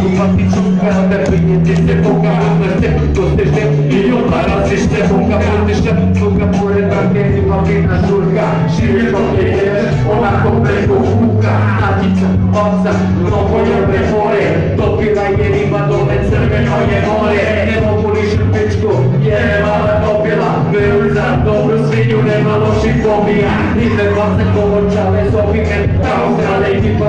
Pa prijeti se Boga Uzme se, dosteže i odmaraziš se Boga potiše, Boga pored tragediju Pa vina žurka, širje to ideš Onako preko kuka Natica, ovca, mnogo je Dopila je riba, dole crveno je more Ne mogu lišit pičku, jer je mala dobila Veruj za dobru svinju, nema loših fobija Ide vas se povočale, zovime Kao zrale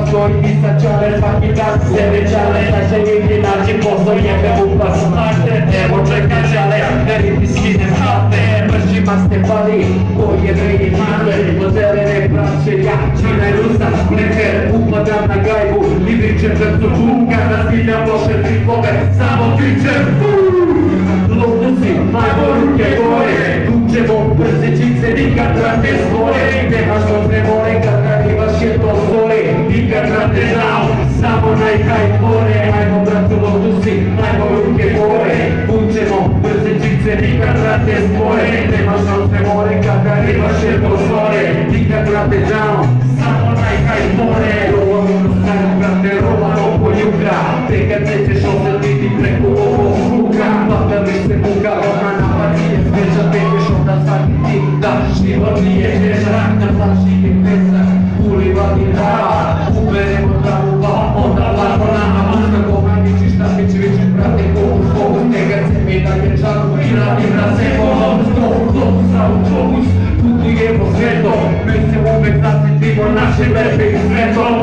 i tipa stoji i sa čale Svaki dan sebe čale, da će nigdje naći posao Jebe u pas mašte, evo čeka čale Ne vidi skine hate, mržima ste pali Koje vredi male, modelene praće Ja, čina i rusa, neher Upadam na gajbu i vičem da su taj, taj more Ajmo braću lotusi, ajmo ruke gore Vučemo brze čice, nikad vrate spore Nema šanse more kad ga ribaš je do zore Nikad vrate džano, samo taj, taj more Rolovno stanu brate, rolano poljuka Te kad nećeš osetiti preko ma per me se buca, muka, ona napadi je sveća Tekeš onda shvatiti da život nije težak Da zaštiti bez mi da je čaru i radim na sebo stopu sa autobus, putujemo svetom Mi se uvek naše verbe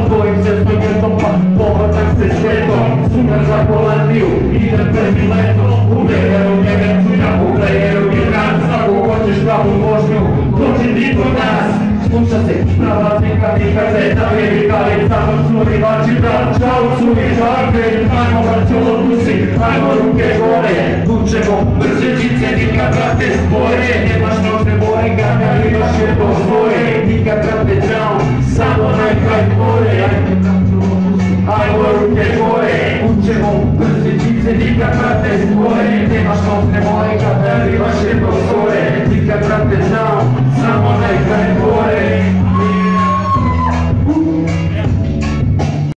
Bojim se stojetom pa pohodam se svetom Sumar za Holandiju, idem prvi letom U Bejeru, Njemcu, ja u Bejeru i nas Ako hoćeš pravu vožnju, dođi ti kod nas Sluša se prava slika i kazeta Velika i samo curivači da Čao curivače, ajmo braćo lusi boy.